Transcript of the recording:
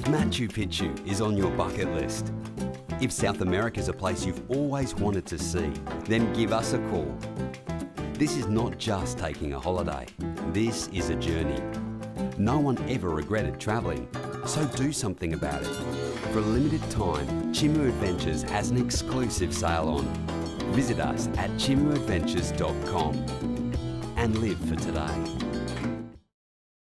If Machu Picchu is on your bucket list, if South America is a place you've always wanted to see, then give us a call. This is not just taking a holiday, this is a journey. No one ever regretted travelling, so do something about it. For a limited time, Chimu Adventures has an exclusive sale on. Visit us at chimuadventures.com and live for today.